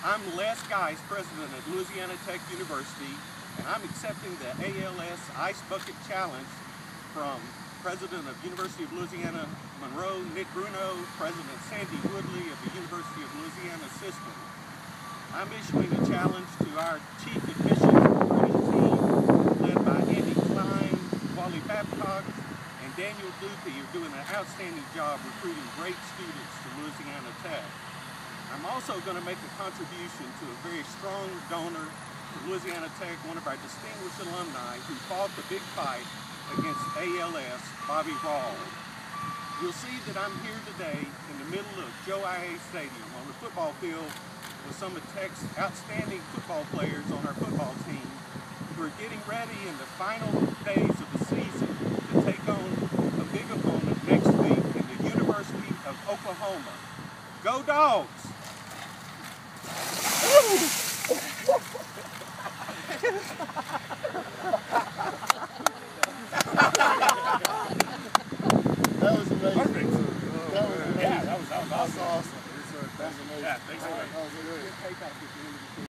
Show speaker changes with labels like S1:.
S1: I'm Les Guice, president at Louisiana Tech University, and I'm accepting the ALS Ice Bucket Challenge from President of University of Louisiana Monroe, Nick Bruno, President Sandy Woodley of the University of Louisiana System. I'm issuing a challenge to our chief admissions recruiting team, led by Andy Klein, Wally Babcock, and Daniel Duthie, are doing an outstanding job recruiting great students to Louisiana Tech. Also going to make a contribution to a very strong donor to Louisiana Tech, one of our distinguished alumni who fought the big fight against ALS, Bobby Rawl. You'll see that I'm here today in the middle of Joe Aillet Stadium on the football field with some of Tech's outstanding football players on our football team who are getting ready in the final days of the season to take on a big opponent next week in the University of Oklahoma. Go Dogs!
S2: That was amazing.
S3: Perfect.
S2: That was amazing.
S3: Yeah, that was, that was awesome.
S2: awesome. That's amazing.
S3: Yeah, thanks for
S2: All right,
S3: that.
S2: that was good.